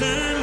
listen.